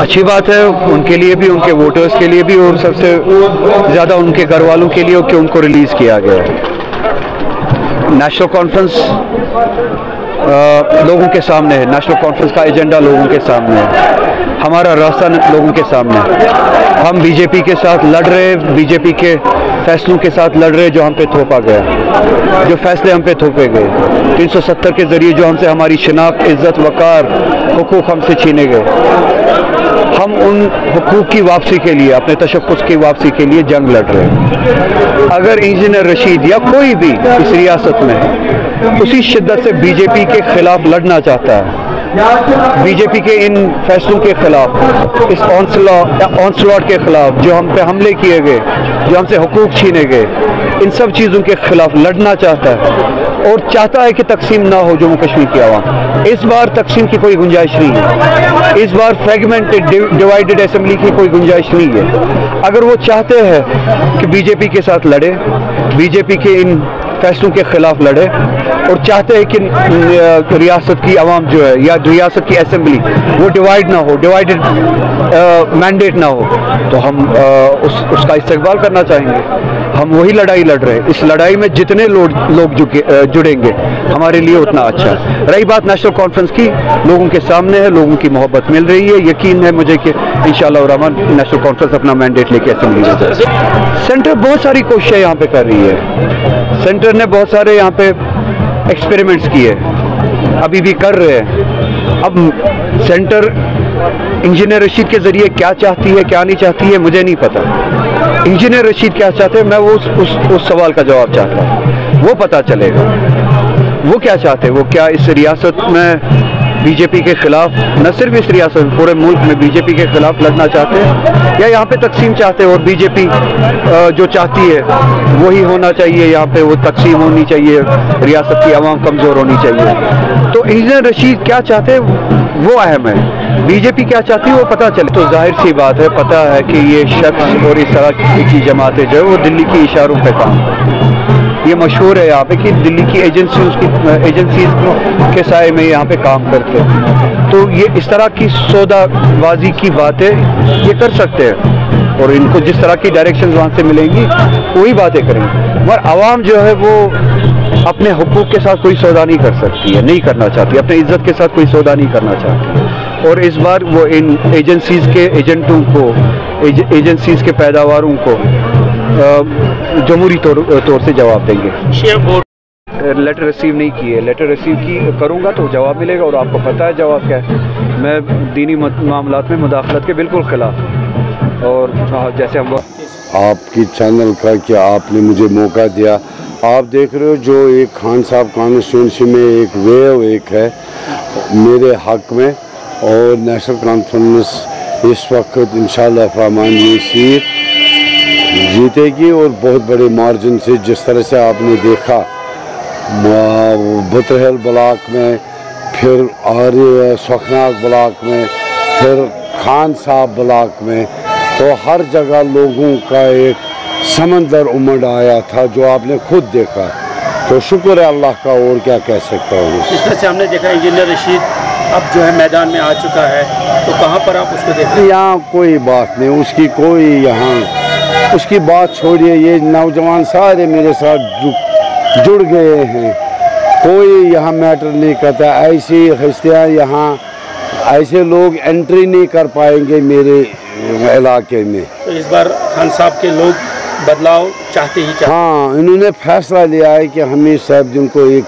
अच्छी बात है, उनके लिए भी, उनके वोटर्स के लिए भी, और सबसे ज़्यादा उनके घर वालों के लिए कि उनको रिलीज़ किया गया नेशनल कॉन्फ्रेंस लोगों के सामने है नेशनल कॉन्फ्रेंस का एजेंडा लोगों के सामने है। हमारा रास्ता लोगों के सामने हम बीजेपी के साथ लड़ रहे बीजेपी के फैसलों के साथ लड़ रहे जो हम पे थोपा गया जो फैसले हम पे थोपे गए 370 के ज़रिए जो हमसे हमारी शनाख्त, इज़्ज़त, वक़ार हकूक़ हमसे छीने गए। हम उन हकूक़ की वापसी के लिए, अपने तशख़ की वापसी के लिए जंग लड़ रहे हैं। अगर इंजीनियर रशीद या कोई भी इस रियासत में उसी शिद्दत से बीजेपी के ख़िलाफ़ लड़ना चाहता है, बीजेपी के इन फैसलों के खिलाफ, इस ऑनस्लॉट के खिलाफ जो हम पे हमले किए गए, जो हमसे हकूक छीने गए, इन सब चीज़ों के खिलाफ लड़ना चाहता है और चाहता है कि तकसीम ना हो जम्मू कश्मीर की आवाम। इस बार तकसीम की कोई गुंजाइश नहीं है। इस बार फ्रेगमेंटेड डिवाइडेड असेंबली की कोई गुंजाइश नहीं है। अगर वो चाहते हैं कि बीजेपी के साथ लड़े, बीजेपी के इन फैसलों के खिलाफ लड़े और चाहते हैं कि रियासत की आवाम जो है या रियासत की असेंबली वो डिवाइड ना हो डिवाइडेड मैंडेट ना हो। तो हम आ, उस उसका इस्तेबाल करना चाहेंगे। हम वही लड़ाई लड़ रहे हैं। इस लड़ाई में जितने लोग लोग जुड़ेंगे हमारे लिए उतना अच्छा है। रही बात नेशनल कॉन्फ्रेंस की। लोगों के सामने है लोगों की मोहब्बत मिल रही है। यकीन है मुझे कि इन रहमान नेशनल कॉन्फ्रेंस अपना मैंडेट लेके असेंबली में जाए सेंटर बहुत सारी कोशिशें यहाँ पे कर रही है। सेंटर ने बहुत सारे यहाँ पे एक्सपेरिमेंट्स किए। अभी भी कर रहे हैं। अब सेंटर इंजीनियर रशीद के ज़रिए क्या चाहती है क्या नहीं चाहती है मुझे नहीं पता। इंजीनियर रशीद क्या चाहते हैं मैं वो उस, उस, उस सवाल का जवाब चाहता हूँ। वो पता चलेगा। वो क्या चाहते हैं? वो क्या इस रियासत में बीजेपी के खिलाफ, न सिर्फ़ इस रियासत में पूरे मुल्क में बीजेपी के खिलाफ लड़ना चाहते हैं? या यहाँ पे तकसीम चाहते हैं और बीजेपी जो चाहती है, वही होना चाहिए यहाँ पे, वो तकसीम होनी चाहिए, रियासत की आवाम कमज़ोर होनी चाहिए। तो इंजीनियर रशीद क्या चाहते हैं? वो अहम है। बीजेपी क्या चाहती है, वो पता चले। तो ज़ाहिर सी बात है, पता है कि ये शख्स और इस तरह की जमातें जो है, वो दिल्ली की इशारों पर काम ये मशहूर है यहाँ पे कि दिल्ली की एजेंसी उसकी एजेंसीज के साय में यहाँ पे काम करते हैं। तो ये इस तरह की सौदाबाजी की बातें ये कर सकते हैं और इनको जिस तरह की डायरेक्शन वहाँ से मिलेंगी वही बातें करेंगे। मगर आवाम जो है वो अपने हकूक़ के साथ कोई सौदा नहीं कर सकती है नहीं करना चाहती अपने इज़्ज़त के साथ कोई सौदा नहीं करना चाहती और इस बार वो इन एजेंसीज़ के एजेंटों को एज, एजेंसीज़ के पैदावारों को जमहूरी तौर तौर से जवाब देंगे। लेटर रिसीव नहीं किए लेटर रिसीव की करूँगा तो जवाब मिलेगा और आपको पता है जवाब क्या है। मैं दीनी मामला में मुदाखलत के बिल्कुल ख़िलाफ़ और हाँ, जैसे हम आपकी चैनल का कि आपने मुझे मौका दिया। आप देख रहे हो जो एक खान साहब कॉन्स्टिट्यूंसी में एक वेव एक है मेरे हक में। और नेशनल कॉन्फ्रेंस इस वक्त इन फरमान ये सीट जीतेगी और बहुत बड़े मार्जिन से जिस तरह से आपने देखा बुतरहल ब्लॉक में फिर आर्य सुखनाग ब्लॉक में फिर खान साहब ब्लॉक में तो हर जगह लोगों का एक समंदर उमड़ आया था जो आपने खुद देखा। तो शुक्र है अल्लाह का और क्या कह सकता हूँ? इस तरह से हमने देखा इंजीनियर रशीद अब जो है मैदान में आ चुका है तो कहाँ पर आप उसको देखते हैं? यहाँ कोई बात नहीं उसकी कोई यहाँ उसकी बात छोड़िए ये नौजवान सारे मेरे साथ जुड़ गए हैं। कोई यहाँ मैटर नहीं करता। ऐसी हस्तियाँ यहाँ ऐसे लोग एंट्री नहीं कर पाएँगे मेरे इलाके में। तो इस बार खान साहब के लोग बदलाव चाहते ही चाहते हाँ। इन्होंने फैसला लिया है कि हमें साहब जिनको एक